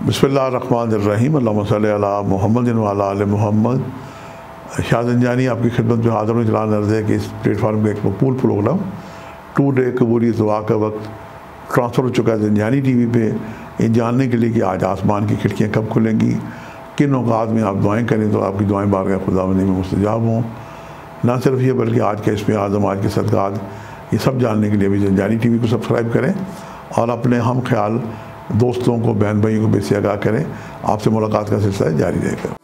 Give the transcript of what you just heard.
बसमीम मोहम्मद वाल मोहम्मद। शाह जंजानी, आपकी खिदमत में हाजिर जलान अर्ज़ है कि इस प्लेटफार्म का एक मकबूल प्रोग्राम। टू डे कबूली दुआ का वक्त ट्रांसफ़र हो चुका है जंजानी टी वी पर ये जानने के लिए कि आज आसमान की खिड़कियाँ कब खुलेंगी, किन अवकात में आप दुआएँ करें तो आपकी दुआएँ बार खुदा में मुस्तजाब हों। ना सिर्फ़ ये, बल्कि आज के इसमें आज़म, आज के सदकात, ये सब जानने के लिए भी जंजानी टी वी को सब्सक्राइब करें और अपने हम ख्याल दोस्तों को बहन भाइयों को बेसी आगाह करें। आपसे मुलाकात का सिलसिला जारी रहेगा।